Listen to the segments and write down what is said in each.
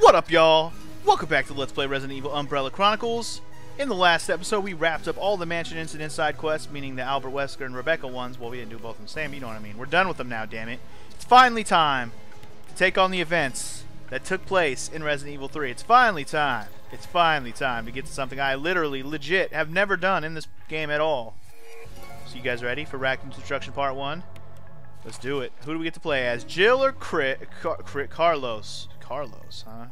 What up, y'all? Welcome back to Let's Play Resident Evil Umbrella Chronicles. In the last episode, we wrapped up all the Mansion Incident side quests, meaning the Albert Wesker and Rebecca ones. Well, we didn't do both of them the same, you know what I mean. We're done with them now, damn it. It's finally time to take on the events that took place in Resident Evil 3. It's finally time. It's finally time to get to something I literally, legit, have never done in this game at all. So you guys ready for Raccoon's Destruction Part 1? Let's do it. Who do we get to play as? Jill or Crit, Car Crit Carlos? Carlos, huh?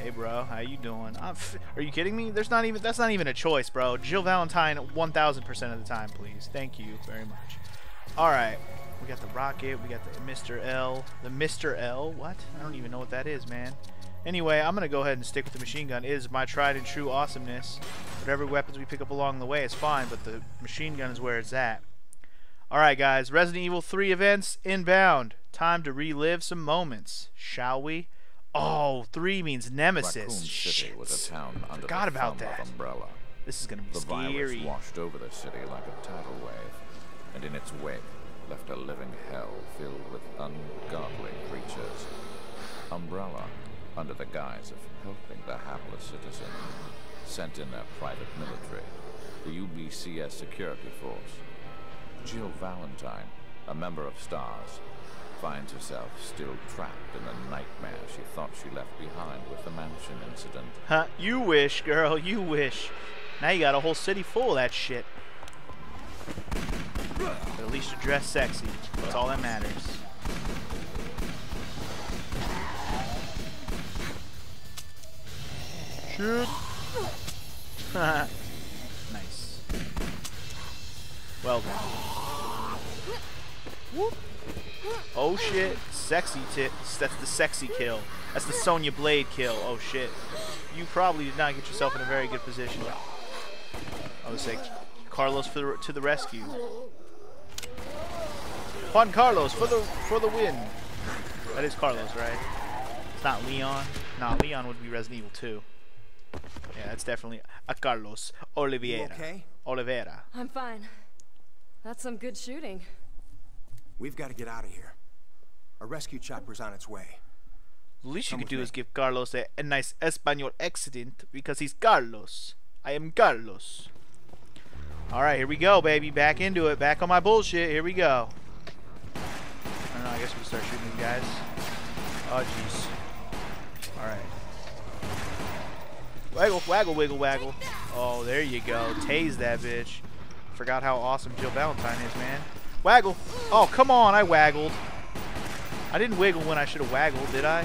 Hey, bro, how you doing? are you kidding me? There's not even that's not even a choice, bro. Jill Valentine, 1,000% of the time, please. Thank you very much. All right, we got the rocket, we got the Mr. L, the Mr. L. What? I don't even know what that is, man. Anyway, I'm gonna go ahead and stick with the machine gun. It is my tried and true awesomeness. Whatever weapons we pick up along the way is fine, but the machine gun is where it's at. Alright guys, Resident Evil 3 events inbound. Time to relive some moments, shall we? Oh, 3 means Nemesis. City was a town under Forgot the about that. umbrella. This is gonna be the scary. virus washed over the city like a tidal wave, and in its wake left a living hell filled with ungodly creatures. Umbrella, under the guise of helping the hapless citizen, sent in their private military, the UBCS security force, Jill Valentine, a member of STARS, finds herself still trapped in the nightmare she thought she left behind with the mansion incident. Huh? You wish, girl, you wish. Now you got a whole city full of that shit. But at least you're dressed sexy. That's all that matters. Shoot. nice. Well done. Whoop. Oh shit. Sexy tits. That's the sexy kill. That's the Sonya Blade kill. Oh shit. You probably did not get yourself in a very good position. I would say Carlos for the, to the rescue. Juan Carlos for the for the win. That is Carlos, right? It's not Leon. Nah, Leon would be Resident Evil 2. Yeah, that's definitely a Carlos Oliveira. Okay? Oliveira. I'm fine. That's some good shooting. We've got to get out of here. A rescue chopper's on its way. The least Come you could do me. is give Carlos a, a nice Espanol accent because he's Carlos. I am Carlos. Alright, here we go, baby. Back into it. Back on my bullshit. Here we go. I don't know, I guess we start shooting these guys. Oh, jeez. Alright. Waggle, waggle, wiggle, waggle. Oh, there you go. Tase that bitch. Forgot how awesome Jill Valentine is, man. Waggle. Oh, come on. I waggled. I didn't wiggle when I should have waggled, did I?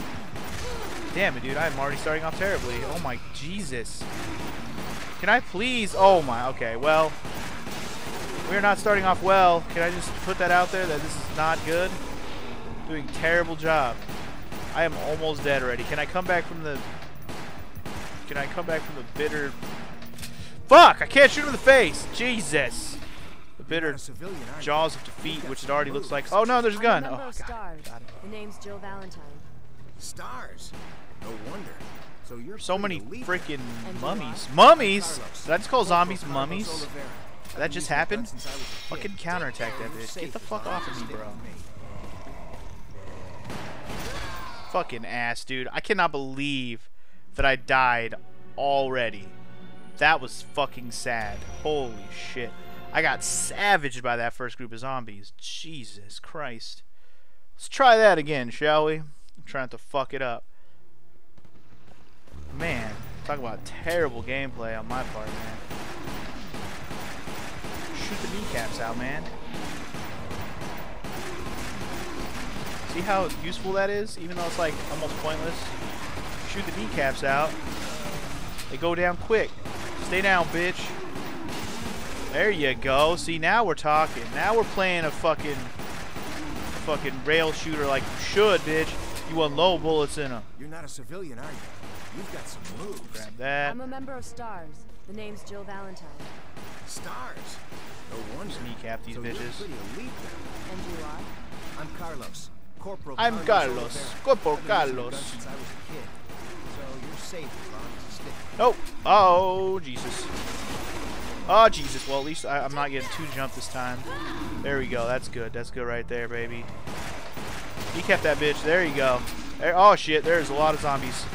Damn it, dude. I'm already starting off terribly. Oh, my Jesus. Can I please? Oh, my. Okay, well. We're not starting off well. Can I just put that out there that this is not good? Doing terrible job. I am almost dead already. Can I come back from the... Can I come back from the bitter... Fuck! I can't shoot him in the face! Jesus! The bitter civilian, jaws of defeat, which it already looks like... Oh, no, there's a I'm gun! Oh, God. Stars. Got. The name's Jill Valentine. Stars. No wonder. So you're So many freaking mummies. Mummies? Carlos. Did I just call zombies Carlos mummies? Oliveira. Did that just happened? the happen? gun since I was a kid. Fucking counterattack that bitch. Get the fuck off of me, bro. me. Fucking ass, dude. I cannot believe that I died already. That was fucking sad. Holy shit. I got savaged by that first group of zombies. Jesus Christ. Let's try that again, shall we? I'm trying to fuck it up. Man, talk about terrible gameplay on my part, man. Shoot the kneecaps out, man. See how useful that is? Even though it's like almost pointless. Shoot the kneecaps out. They go down quick. Stay down, bitch. There you go. See, now we're talking. Now we're playing a fucking fucking rail shooter like you should, bitch. You unload bullets in them. You're not a civilian, are you? You've got some moves. Grab that. I'm a member of Stars. The name's Jill Valentine. Stars. No wonder. Just kneecap these so You're bitches. pretty elite. And you are? I'm Carlos. Corporal I'm Carlos. Oliveira. Corporal I've been using the gun Carlos. Since I was a kid. So you're safe as long as you stick. Nope. Oh, Jesus. Oh, Jesus. Well, at least I, I'm not getting too jumped this time. There we go. That's good. That's good right there, baby. He kept that bitch. There you go. There, oh, shit. There's a lot of zombies.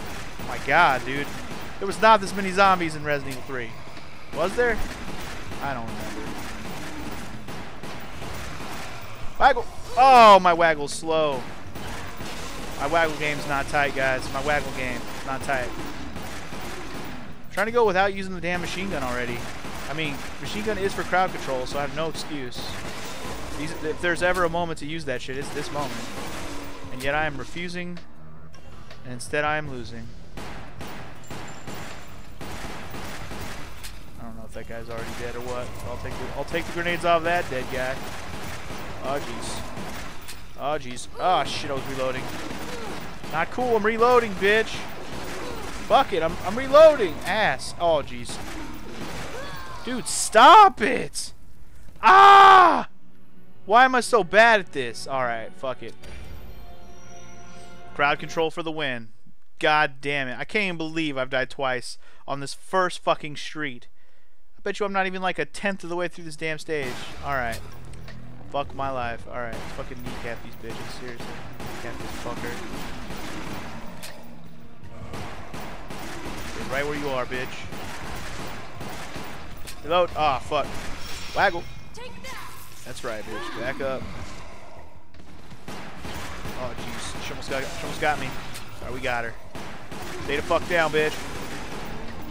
my god, dude. There was not this many zombies in Resident Evil 3. Was there? I don't remember. Waggle! Oh, my waggle's slow. My waggle game's not tight, guys. My waggle game, not tight. trying to go without using the damn machine gun already. I mean, machine gun is for crowd control, so I have no excuse. These, if there's ever a moment to use that shit, it's this moment. And yet I am refusing, and instead I am losing. I don't know if that guy's already dead or what. I'll take the, I'll take the grenades off that dead guy. Oh jeez. Oh jeez. Oh shit, I was reloading. Not cool. I'm reloading, bitch. Fuck it. I'm I'm reloading. Ass. Oh jeez. Dude, stop it. Ah! Why am I so bad at this? Alright, fuck it. Crowd control for the win. God damn it. I can't even believe I've died twice on this first fucking street. I bet you I'm not even like a tenth of the way through this damn stage. Alright. Fuck my life. Alright, fucking kneecap these bitches. Seriously. Kneecap this fucker. Stay right where you are, bitch. Reload. Ah, fuck. Waggle. That's right, bitch. Back up. Oh, jeez. She almost got, she almost got me. Alright, we got her. Stay the fuck down, bitch.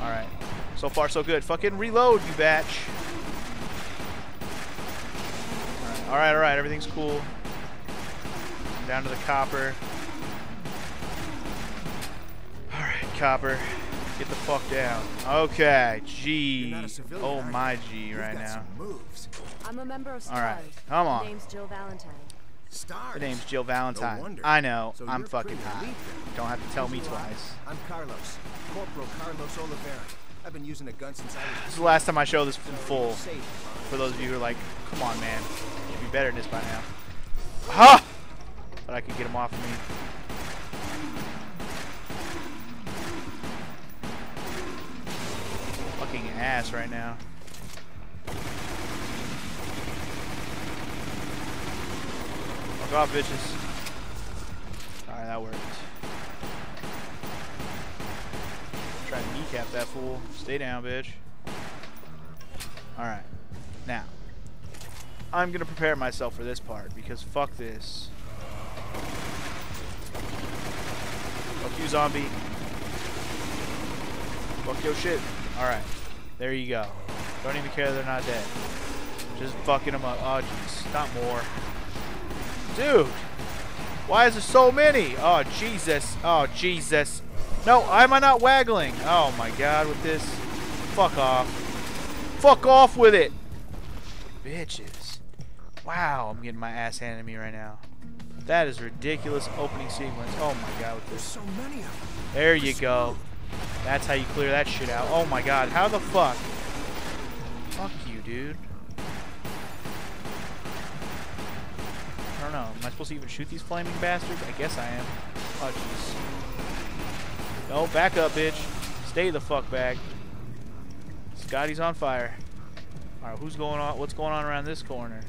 Alright. So far, so good. Fucking reload, you batch. Alright, alright. Everything's cool. Down to the copper. Alright, copper. Get the fuck down. Okay, G. You're not a civilian, Oh my G You've right got now. some moves. I'm a member of STARS. All right, come My on. name's Jill Valentine. Stars. The name's Jill Valentine. wonder. I know. So I'm fucking hot. Don't have to tell me twice. I'm Carlos. Corporal Carlos Oliveira. I've been using a gun since I was This is the last time I show this in full. safe. For those of you who are like, come on, man. You should be better than this by now. Ha! But I could get him off of me. Fucking ass right now. Fuck off, bitches. Alright, that worked. Try to kneecap that fool. Stay down, bitch. Alright. Now. I'm gonna prepare myself for this part because fuck this. Fuck you, zombie. Fuck your shit. Alright. There you go. Don't even care they're not dead. Just fucking them up. Oh, jeez. Not more. Dude! Why is there so many? Oh, Jesus. Oh, Jesus. No, why am I not waggling? Oh, my God, with this. Fuck off. Fuck off with it! Bitches. Wow, I'm getting my ass handed to me right now. That is ridiculous opening sequence. Oh, my God, with There's this. so many of them. There you go. That's how you clear that shit out. Oh my god, how the fuck? Fuck you, dude. I don't know. Am I supposed to even shoot these flaming bastards? I guess I am. Oh, jeez. No, back up, bitch. Stay the fuck back. Scotty's on fire. Alright, who's going on? What's going on around this corner?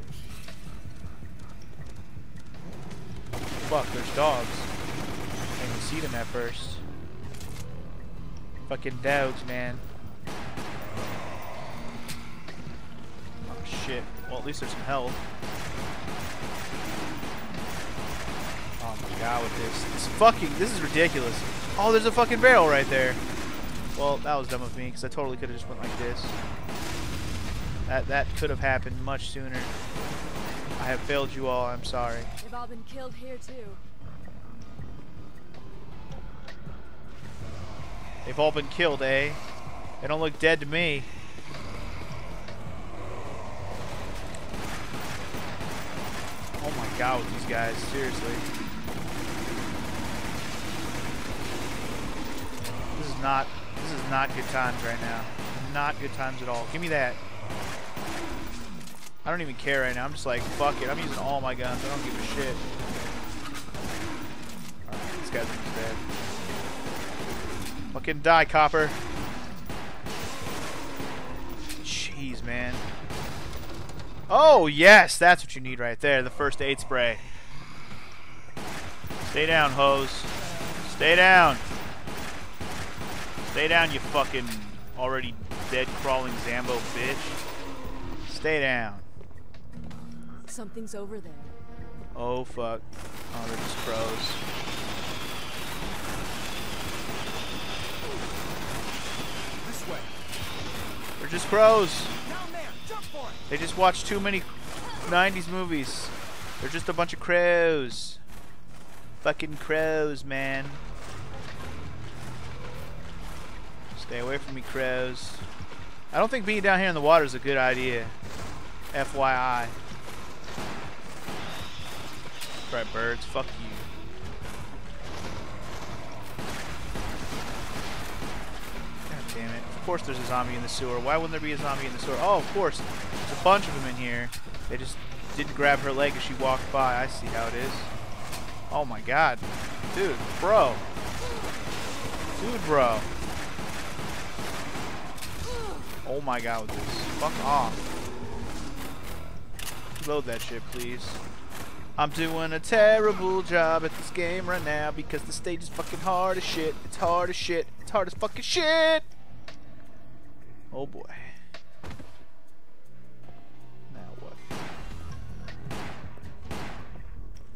Fuck, there's dogs. I didn't see them at first. Fucking dogs, man. Oh shit. Well, at least there's some health. Oh my god, with this. This fucking. This is ridiculous. Oh, there's a fucking barrel right there. Well, that was dumb of me, because I totally could have just went like this. That, that could have happened much sooner. I have failed you all. I'm sorry. They've all been killed here too. They've all been killed, eh? They don't look dead to me. Oh my god, with these guys, seriously. This is not this is not good times right now. Not good times at all. Give me that. I don't even care right now. I'm just like, fuck it. I'm using all my guns. I don't give a shit. Alright, this guy's dead. Fucking die, copper. Jeez, man. Oh, yes, that's what you need right there. The first aid spray. Stay down, hose. Stay down. Stay down, you fucking already dead crawling Zambo bitch. Stay down. Something's over there. Oh fuck. Oh, they're just crows. They're just crows. Down there. Jump for it. They just watch too many 90s movies. They're just a bunch of crows. Fucking crows, man. Stay away from me, crows. I don't think being down here in the water is a good idea. FYI. Right, birds. Fuck you. Course there's a zombie in the sewer. Why wouldn't there be a zombie in the sewer? Oh, of course. There's a bunch of them in here. They just didn't grab her leg as she walked by. I see how it is. Oh my god. Dude, bro. Dude, bro. Oh my god with this. Fuck off. Load that shit, please. I'm doing a terrible job at this game right now because the stage is fucking hard as shit. It's hard as shit. It's hard as fucking shit. Oh boy. Now what?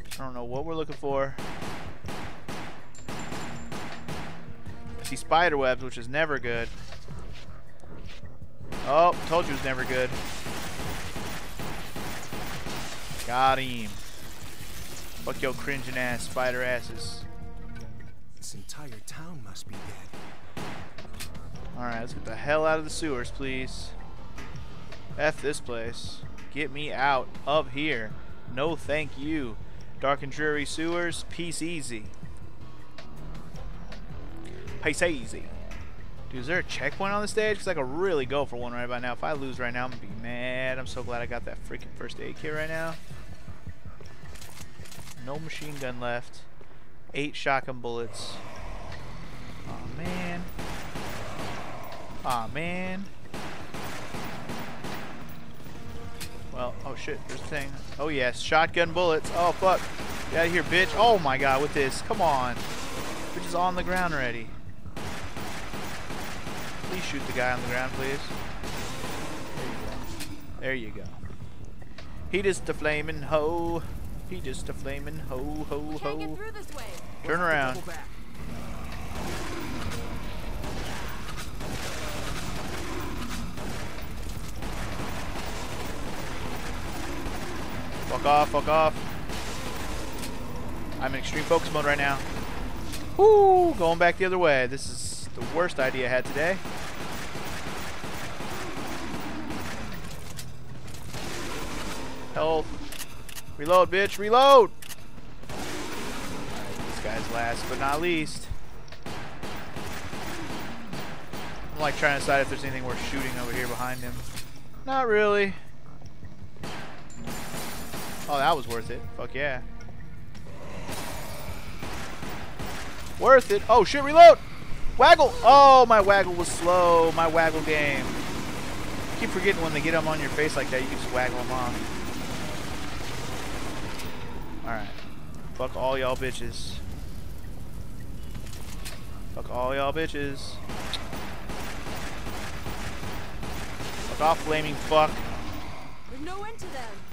I don't know what we're looking for. I see spider webs, which is never good. Oh, told you it was never good. Got him. Fuck your cringing ass spider asses. This entire town must be dead. Alright, let's get the hell out of the sewers, please. F this place. Get me out of here. No thank you. Dark and dreary sewers, peace easy. Peace easy. Dude, is there a checkpoint on the stage? Because I could really go for one right about now. If I lose right now, I'm going to be mad. I'm so glad I got that freaking first aid kit right now. No machine gun left. Eight shotgun bullets. Oh man. Aw, man. Well, oh shit, there's a thing. Oh yes, shotgun bullets. Oh fuck. Get out of here, bitch. Oh my god, with this. Come on. Bitch is on the ground already. Please shoot the guy on the ground, please. There you go. There you go. He just a flaming hoe. He just a flaming ho ho Can't ho. through this way. Turn around. Fuck off, fuck off. I'm in extreme focus mode right now. Woo! Going back the other way. This is the worst idea I had today. Health. Reload, bitch, reload! Alright, this guy's last but not least. I'm like trying to decide if there's anything worth shooting over here behind him. Not really. Oh, that was worth it. Fuck yeah. Worth it. Oh, shit, reload! Waggle! Oh, my waggle was slow. My waggle game. keep forgetting when they get them on your face like that, you can just waggle them off. Alright. Fuck all y'all bitches. Fuck all y'all bitches. Fuck off, flaming fuck. There's no end to them.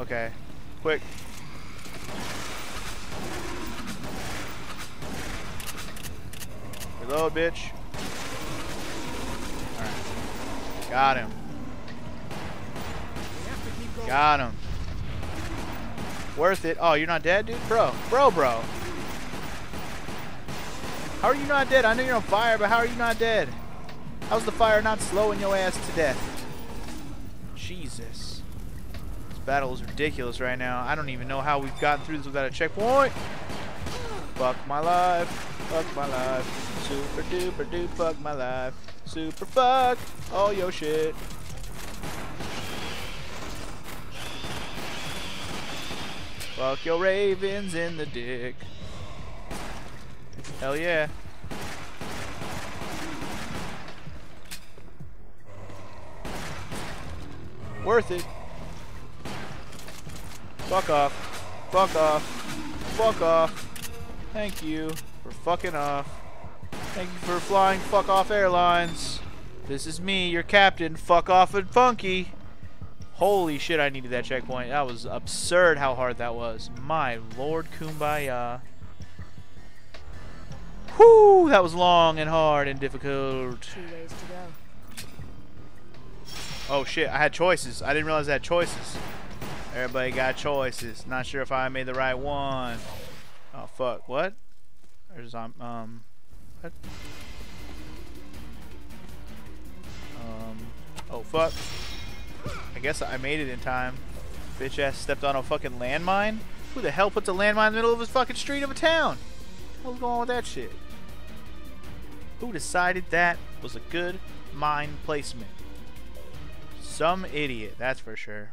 Okay. Quick. Reload, bitch. Alright. Got him. Got him. Worth it. Oh, you're not dead, dude? Bro. Bro, bro. How are you not dead? I know you're on fire, but how are you not dead? How's the fire not slowing your ass to death? Jesus. Battle is ridiculous right now. I don't even know how we've gotten through this without a checkpoint. Fuck my life. Fuck my life. Super duper duper fuck my life. Super fuck all your shit. Fuck your ravens in the dick. Hell yeah. Worth it. Fuck off. Fuck off. Fuck off. Thank you for fucking off. Thank you for flying Fuck Off Airlines. This is me, your captain. Fuck off and funky. Holy shit, I needed that checkpoint. That was absurd how hard that was. My lord, kumbaya. Whoo, that was long and hard and difficult. Two ways to go. Oh shit, I had choices. I didn't realize I had choices. Everybody got choices. Not sure if I made the right one. Oh fuck, what? There's um um what? Um oh fuck. I guess I made it in time. Bitch ass stepped on a fucking landmine? Who the hell puts a landmine in the middle of a fucking street of a town? What's going on with that shit? Who decided that was a good mine placement? Some idiot, that's for sure.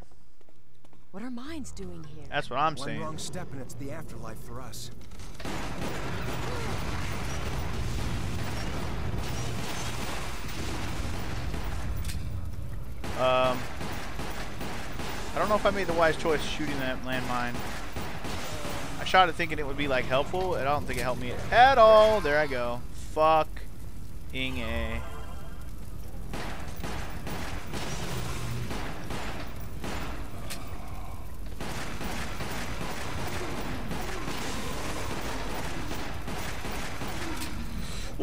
What are mines doing here? That's what I'm One saying. wrong step and it's the afterlife for us. Um, I don't know if I made the wise choice shooting that landmine. I shot it thinking it would be like helpful, and I don't think it helped me at all. There I go. Fuck. Ing a.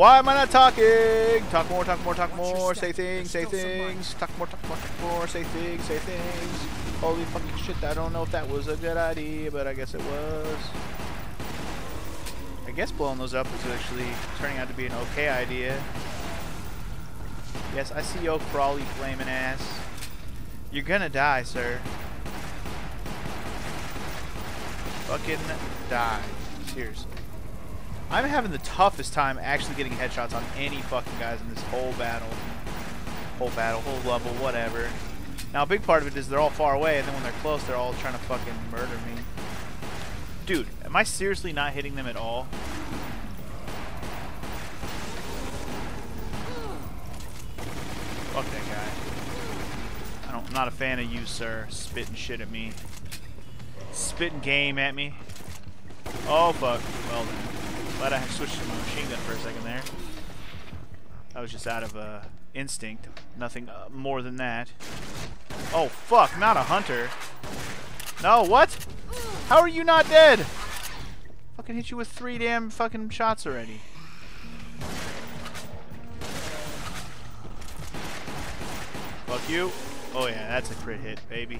Why am I not talking? Talk more, talk more, talk more. Say things, say There's still some things. Talk more, talk more, talk more. Say things, say things. Holy fucking shit, I don't know if that was a good idea, but I guess it was. I guess blowing those up was actually turning out to be an okay idea. Yes, I see you, crawly flaming ass. You're gonna die, sir. Fucking die. Seriously. I'm having the toughest time actually getting headshots on any fucking guys in this whole battle. Whole battle, whole level, whatever. Now, a big part of it is they're all far away, and then when they're close, they're all trying to fucking murder me. Dude, am I seriously not hitting them at all? Fuck that guy. I don't, I'm not a fan of you, sir. Spitting shit at me. Spitting game at me. Oh, fuck. Well then. Glad I switched to my machine gun for a second there. That was just out of uh, instinct. Nothing uh, more than that. Oh, fuck. Not a hunter. No, what? How are you not dead? Fucking hit you with three damn fucking shots already. Fuck you. Oh yeah, that's a crit hit, baby.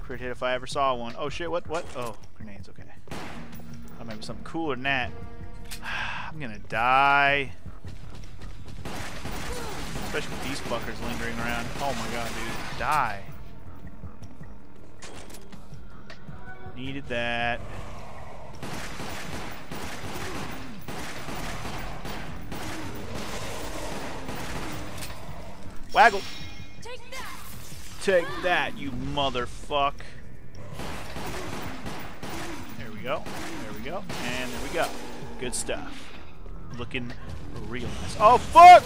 Crit hit if I ever saw one. Oh shit, what, what? Oh, grenades, okay. I maybe something cooler than that. I'm gonna die. Especially with these fuckers lingering around. Oh my god, dude. Die. Needed that. Waggle. Take that! Take that, you motherfuck. Go. There we go. And there we go. Good stuff. Looking real nice. Oh, fuck!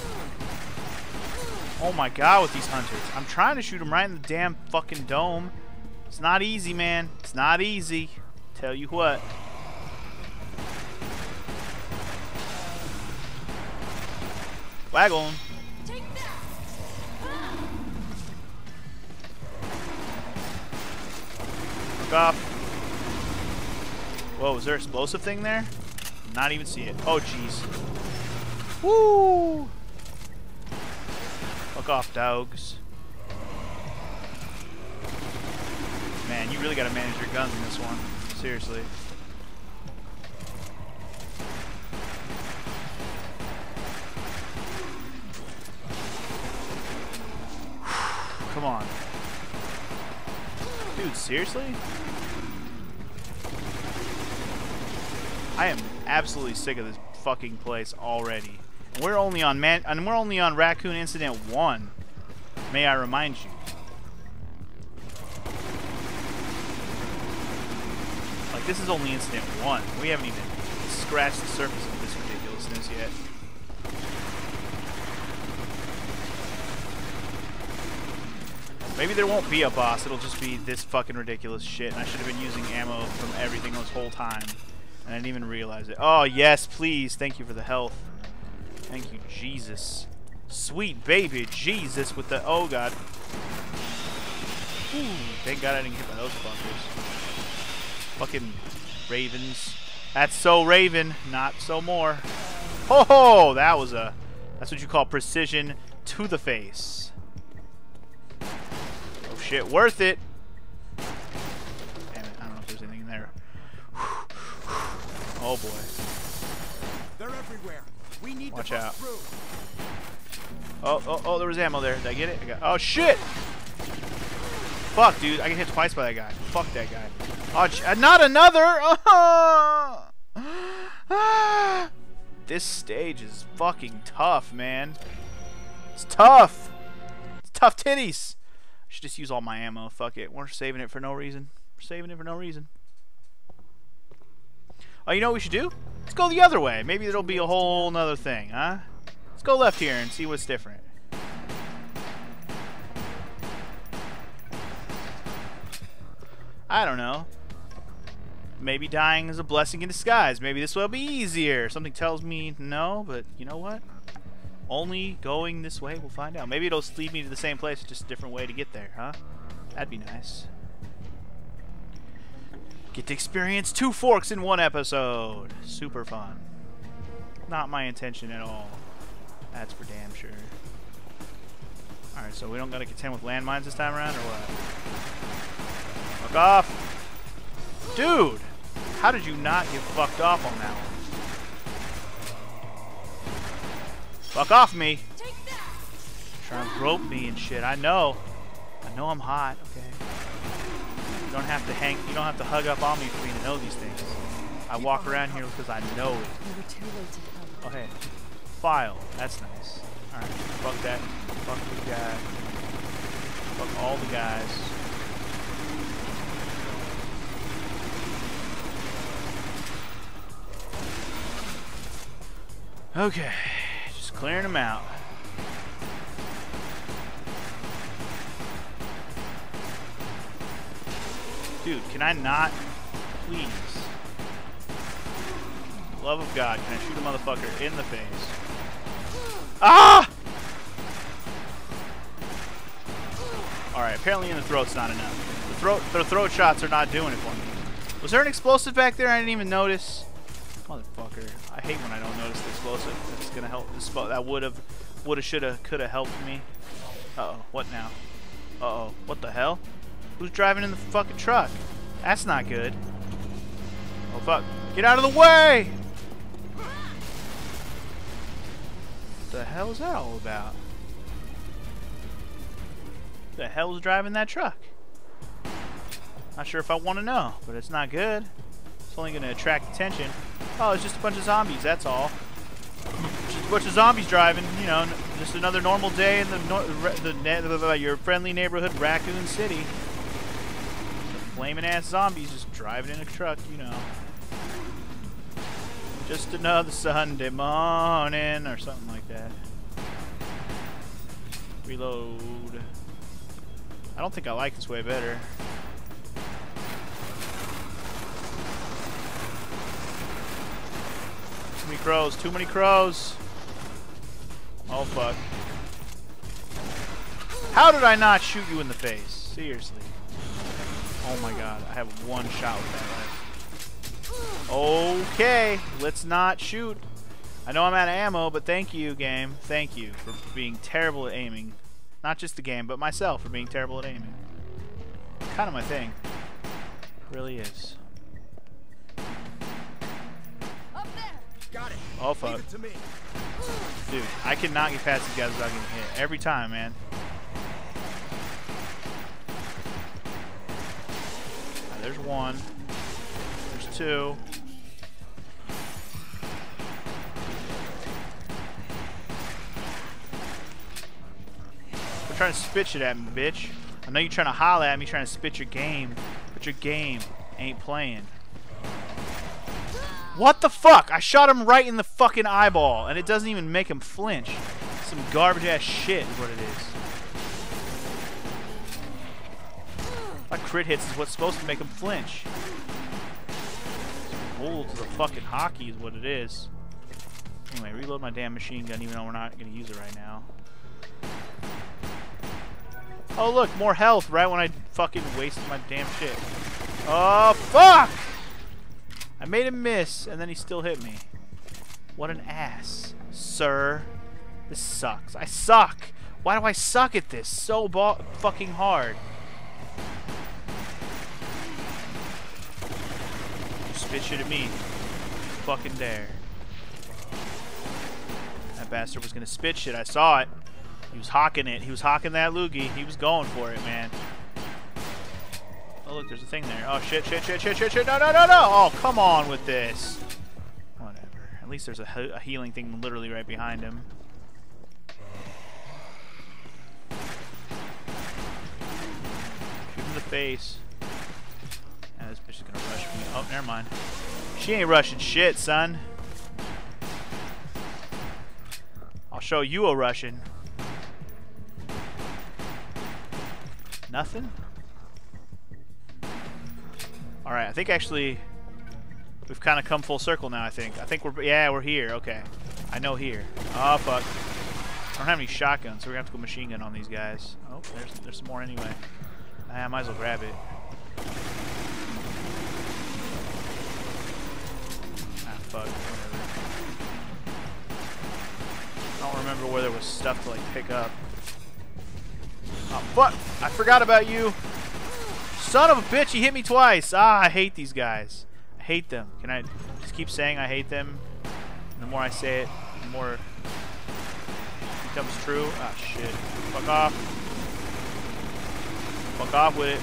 Oh my god, with these hunters. I'm trying to shoot them right in the damn fucking dome. It's not easy, man. It's not easy. Tell you what. Waggle that! Look off. Whoa, is there an explosive thing there? Not even see it. Oh, jeez. Woo! Fuck off, dogs. Man, you really gotta manage your guns in this one. Seriously. Come on. Dude, seriously? I am absolutely sick of this fucking place already. And we're only on man and we're only on Raccoon Incident 1. May I remind you. Like this is only incident 1. We haven't even scratched the surface of this ridiculousness yet. Maybe there won't be a boss, it'll just be this fucking ridiculous shit, and I should have been using ammo from everything this whole time. I didn't even realize it. Oh, yes, please. Thank you for the health. Thank you, Jesus. Sweet baby Jesus with the... Oh, God. Ooh, thank God I didn't hit by those fuckers. Fucking ravens. That's so raven, not so more. Ho ho! That was a... That's what you call precision to the face. Oh shit, worth it! Damn it, I don't know if there's anything in there. Oh boy. They're everywhere. We need Watch to out. through. Oh, oh, oh, there was ammo there. Did I get it? I got, oh, shit! Fuck, dude. I get hit twice by that guy. Fuck that guy. Oh, uh, not another! Oh. this stage is fucking tough, man. It's tough! It's tough titties! I should just use all my ammo. Fuck it. We're saving it for no reason. We're saving it for no reason. Oh, you know what we should do? Let's go the other way. Maybe there'll be a whole nother thing, huh? Let's go left here and see what's different. I don't know. Maybe dying is a blessing in disguise. Maybe this will be easier. Something tells me no, but you know what? Only going this way, we'll find out. Maybe it'll lead me to the same place, just a different way to get there, huh? That'd be nice. Get to experience two forks in one episode. Super fun. Not my intention at all. That's for damn sure. Alright, so we don't gotta contend with landmines this time around, or what? Fuck off! Dude! How did you not get fucked off on that one? Fuck off me! Trying to rope me and shit. I know. I know I'm hot, okay? You don't have to hang you don't have to hug up on me for me to know these things. I walk around here because I know it. We were too late to help. Oh hey. File. That's nice. Alright, fuck that. Fuck the guy. Fuck all the guys. Okay. Just clearing them out. Dude, can I not? Please. Love of God, can I shoot a motherfucker in the face? Ah! Alright, apparently in the throat's not enough. The throat, the throat shots are not doing it for me. Was there an explosive back there I didn't even notice? Motherfucker. I hate when I don't notice the explosive. That's gonna help. That would have, would have, should have, could have helped me. Uh oh. What now? Uh oh. What the hell? Who's driving in the fucking truck? That's not good. Oh fuck. Get out of the way! What the hell is that all about? The hell's driving that truck? Not sure if I want to know, but it's not good. It's only going to attract attention. Oh, it's just a bunch of zombies, that's all. Just a bunch of zombies driving, you know, just another normal day in the, the, ne- the your friendly neighborhood, Raccoon City. Flaming ass zombies just driving in a truck, you know. Just another Sunday morning or something like that. Reload. I don't think I like this way better. Too many crows, too many crows. Oh fuck. How did I not shoot you in the face? Seriously. Oh my god, I have one shot with that rifle. Okay, let's not shoot. I know I'm out of ammo, but thank you, game. Thank you for being terrible at aiming. Not just the game, but myself for being terrible at aiming. Kind of my thing. Really is. Up there! Got it. Oh fuck. Leave it to me. Dude, I cannot get past these guys without getting hit. Every time, man. Alright, there's one. There's two. We're trying to spit shit at me, bitch. I know you're trying to holler at me, trying to spit your game, but your game ain't playing. What the fuck? I shot him right in the fucking eyeball, and it doesn't even make him flinch. Some garbage ass shit is what it is. My crit hits is what's supposed to make him flinch. Bull to the fucking hockey is what it is. Anyway, reload my damn machine gun even though we're not going to use it right now. Oh, look, more health right when I fucking wasted my damn shit. Oh, fuck! I made him miss, and then he still hit me. What an ass. Sir, this sucks. I suck! Why do I suck at this so fucking hard? Spit shit at me. Fucking dare. That bastard was gonna spit shit. I saw it. He was hawking it. He was hawking that loogie. He was going for it, man. Oh, look, there's a thing there. Oh, shit, shit, shit, shit, shit, shit. No, no, no, no. Oh, come on with this. Whatever. At least there's a, a healing thing literally right behind him. Shoot in the face. Yeah, this bitch is gonna. Oh, never mind. She ain't rushing shit, son. I'll show you a Russian. Nothing? Alright, I think actually we've kind of come full circle now, I think. I think we're, yeah, we're here. Okay. I know here. Oh, fuck. I don't have any shotguns, so we're going to have to go machine gun on these guys. Oh, there's, there's some more anyway. Ah, I might as well grab it. Whatever. I don't remember where there was stuff to, like, pick up. Oh, fuck! I forgot about you. Son of a bitch, he hit me twice. Ah, I hate these guys. I hate them. Can I just keep saying I hate them? the more I say it, the more it becomes true. Ah, shit. Fuck off. Fuck off with it.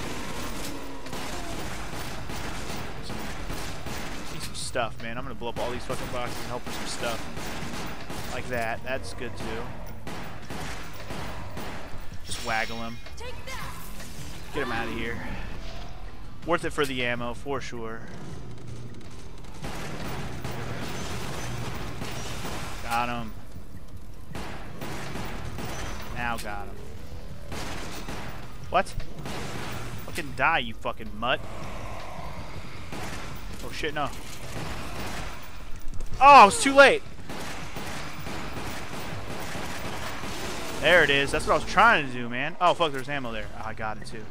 Need some stuff, man. I'm gonna blow up all these fucking boxes and help with some stuff. Like that. That's good, too. Just waggle him. Get him out of here. Worth it for the ammo, for sure. Got him. Now got him. What? Fucking die, you fucking mutt. Oh shit, no. Oh, I was too late. There it is. That's what I was trying to do, man. Oh, fuck, there's ammo there. Oh, I got it, too.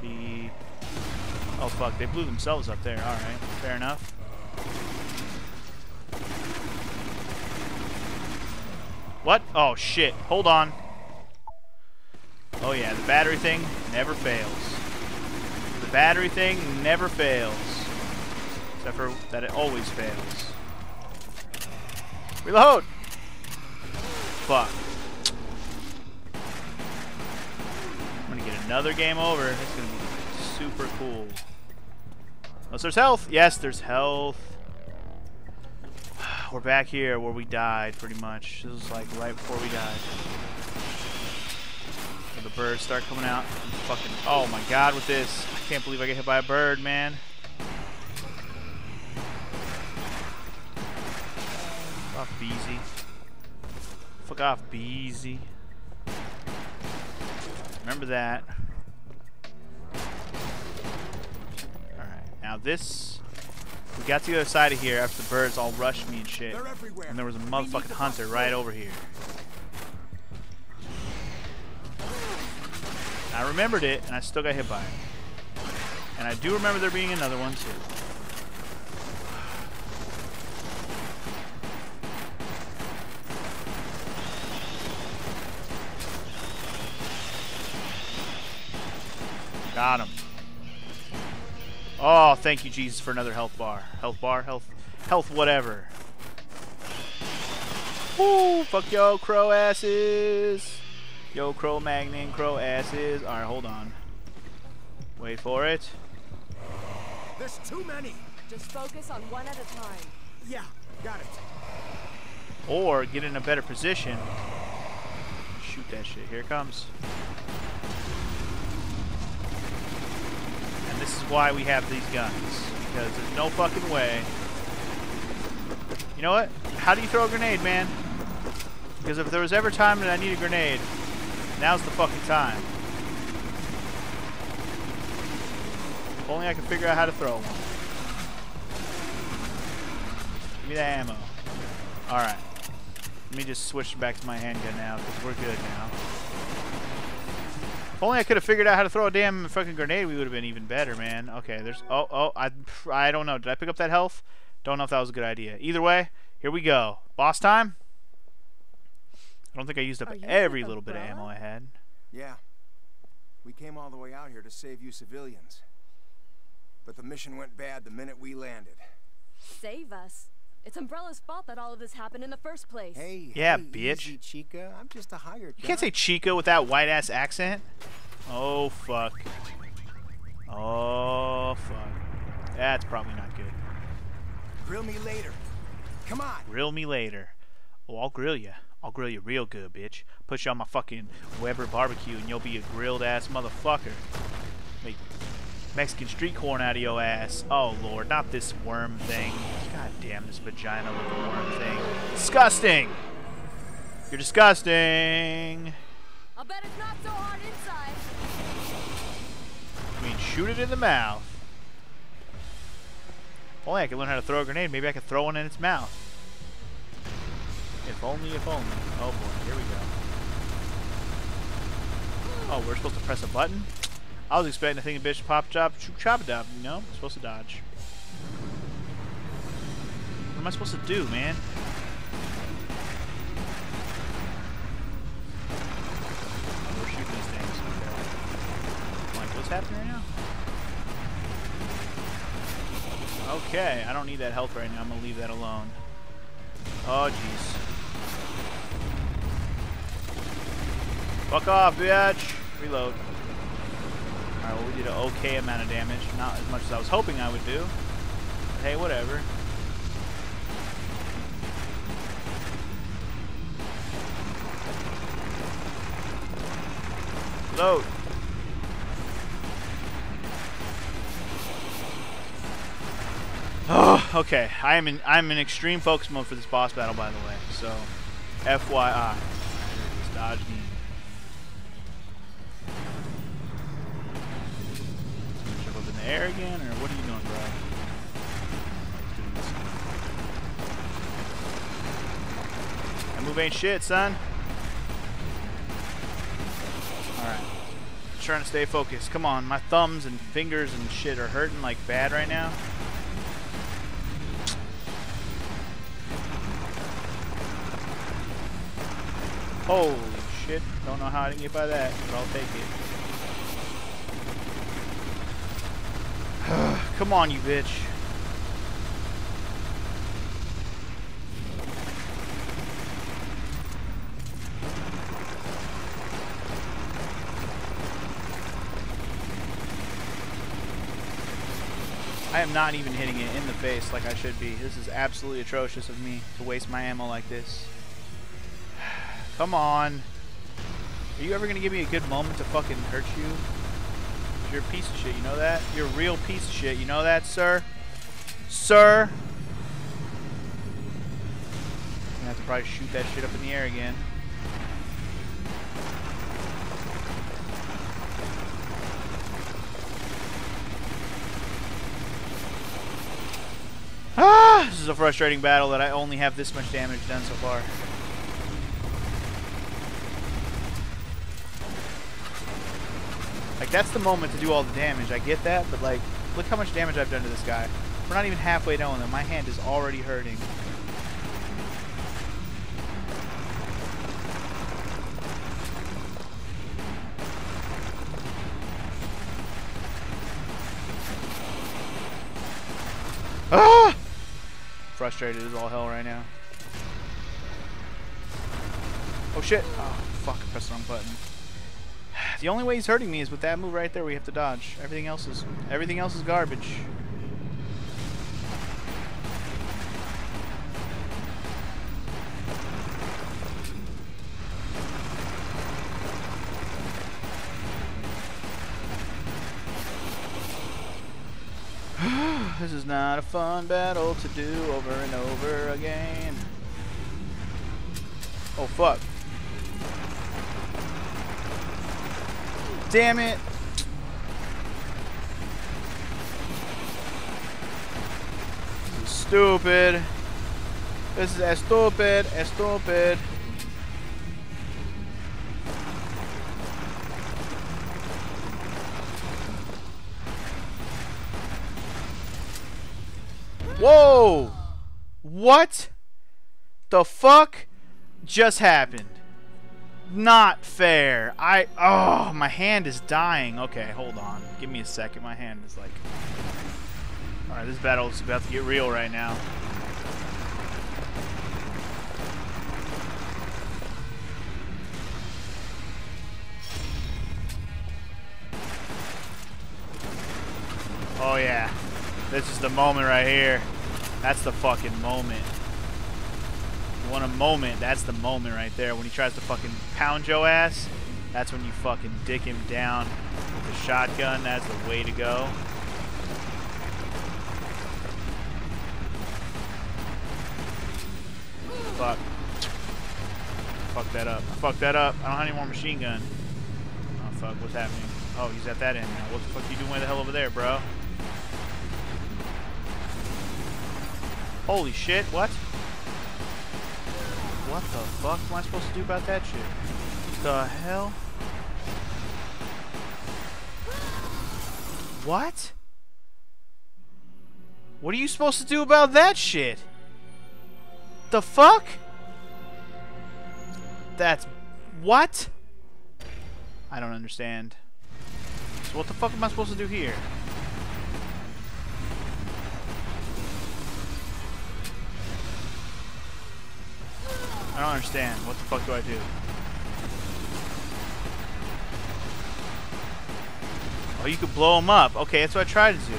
The... Oh, fuck, they blew themselves up there. Alright, fair enough. What? Oh, shit. Hold on. Oh, yeah, the battery thing never fails. The battery thing never fails. Except for that it always fails. Reload! fuck. I'm gonna get another game over. It's gonna be super cool. Unless there's health. Yes, there's health. We're back here where we died, pretty much. This was like right before we died. The birds start coming out. fucking, oh my god, with this. I can't believe I get hit by a bird, man. Off Beezy. Fuck off, be easy. Remember that. Alright, now this... We got to the other side of here after the birds all rushed me and shit. And there was a motherfucking hunter right over here. I remembered it, and I still got hit by it. And I do remember there being another one, too. Got him. Oh, thank you, Jesus, for another health bar. Health bar? Health, health whatever. Woo! Fuck yo, crow asses! Yo, crow magnin, crow asses. Alright, hold on. Wait for it. There's too many! Just focus on one at a time. Yeah, got it. Or get in a better position. Shoot that shit. Here it comes. This is why we have these guns. Because there's no fucking way. You know what? How do you throw a grenade, man? Because if there was ever time that I need a grenade, now's the fucking time. If only I could figure out how to throw one. Give me the ammo. Alright. Let me just switch back to my handgun now, because we're good now. If only I could have figured out how to throw a damn fucking grenade, we would have been even better, man. Okay, there's... Oh, oh, I, I don't know. Did I pick up that health? Don't know if that was a good idea. Either way, here we go. Boss time? I don't think I used up oh, every little bit of ammo I had. Yeah. We came all the way out here to save you civilians. But the mission went bad the minute we landed. Save us. It's Umbrella's fault that all of this happened in the first place. Hey, Yeah, hey, bitch. easy, Chica. I'm just a hired You can't say Chica with that white ass accent. Oh fuck. Oh fuck. That's probably not good. Grill me later. Come on. Grill me later. Oh, I'll grill you. I'll grill you real good, bitch. Put you on my fucking Weber barbecue and you'll be a grilled ass motherfucker. Make Mexican street corn out of your ass. Oh lord, not this worm thing. God damn this vagina looking worm thing. Disgusting! You're disgusting! I'll bet it's not so hard inside. I mean, shoot it in the mouth. If only I could learn how to throw a grenade. Maybe I could throw one in its mouth. If only, if only. Oh boy, here we go. Oh, we're supposed to press a button? I was expecting a thing a bitch pop chop choop chop dop. No, I'm supposed to dodge. What am I supposed to do, man? Oh, we're shooting these things. Okay. Like, what's happening right now? Okay, I don't need that health right now. I'm gonna leave that alone. Oh, jeez. Fuck off, bitch! Reload. Alright, well, we did an okay amount of damage. Not as much as I was hoping I would do. But hey, whatever. Load. Oh, okay. I am in I'm in extreme focus mode for this boss battle, by the way. So, FYI. Just dodge. Jump up in the air again, or what are you doing, bro? That move ain't shit, son. Alright. Trying to stay focused. Come on, my thumbs and fingers and shit are hurting like bad right now. Holy shit. Don't know how I didn't get by that, but I'll take it. Come on, you bitch. I am not even hitting it in the face like I should be. This is absolutely atrocious of me to waste my ammo like this. Come on. Are you ever gonna give me a good moment to fucking hurt you? You're a piece of shit, you know that? You're a real piece of shit, you know that, sir? Sir? I'm gonna have to probably shoot that shit up in the air again. Ah! This is a frustrating battle that I only have this much damage done so far. Like, that's the moment to do all the damage. I get that, but, like, look how much damage I've done to this guy. We're not even halfway done with. My hand is already hurting. Ah! Frustrated as all hell right now. Oh shit! Oh fuck! I pressed the wrong button. The only way he's hurting me is with that move right there. We have to dodge. Everything else is everything else is garbage. Not a fun battle to do over and over again. Oh fuck. Damn it. This is stupid. This is as stupid, as stupid. Whoa! What the fuck just happened? Not fair. I oh, my hand is dying. Okay, hold on. Give me a second. My hand is like All right, this battle is about to get real right now. This is the moment right here. That's the fucking moment. You want a moment, that's the moment right there. When he tries to fucking pound your ass, that's when you fucking dick him down with a shotgun. That's the way to go. Fuck. Fuck that up. I fucked that up. I don't have any more machine gun. Oh fuck, what's happening? Oh, he's at that end now. What the fuck are you doing way the hell over there, bro? Holy shit, what? What the fuck am I supposed to do about that shit? The hell? What? What are you supposed to do about that shit? The fuck? That's... What? I don't understand. So what the fuck am I supposed to do here? I don't understand. What the fuck do I do? Oh, you could blow them up. Okay, that's what I tried to do.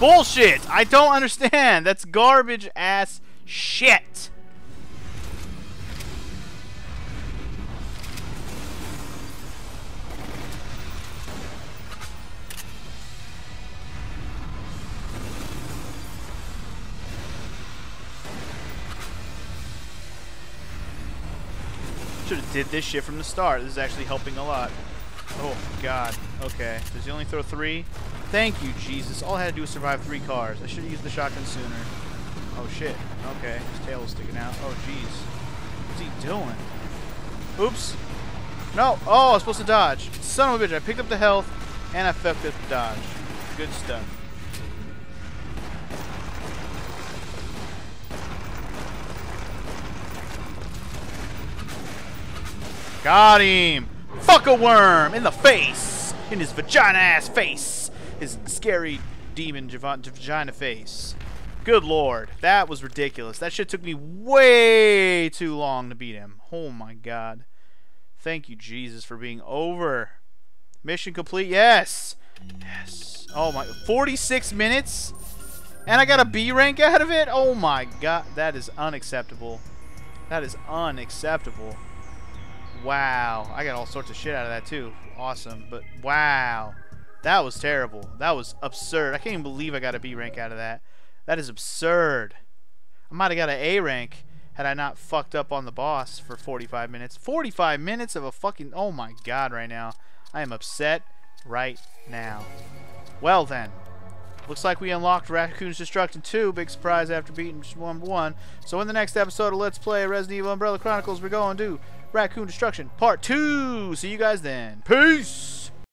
Bullshit! I don't understand. That's garbage ass shit. Did this shit from the start. This is actually helping a lot. Oh, God. Okay. Does he only throw three? Thank you, Jesus. All I had to do was survive three cars. I should have used the shotgun sooner. Oh, shit. Okay. His tail is sticking out. Oh, jeez. What's he doing? Oops. No. Oh, I was supposed to dodge. Son of a bitch. I picked up the health, and I fucked up the dodge. Good stuff. Got him! Fuck a worm! In the face! In his vagina ass face! His scary demon vagina face. Good lord. That was ridiculous. That shit took me way too long to beat him. Oh my god. Thank you, Jesus, for being over. Mission complete. Yes! Yes. Oh my. 46 minutes? And I got a B rank out of it? Oh my god. That is unacceptable. That is unacceptable. Wow. I got all sorts of shit out of that too. Awesome. But wow. That was terrible. That was absurd. I can't even believe I got a B rank out of that. That is absurd. I might have got an A rank had I not fucked up on the boss for 45 minutes. 45 minutes of a fucking... Oh my god right now. I am upset right now. Well then. Looks like we unlocked Raccoon's Destruction 2. Big surprise after beating 1-1. So in the next episode of Let's Play Resident Evil Umbrella Chronicles, we're going to Raccoon Destruction Part 2. See you guys then. Peace!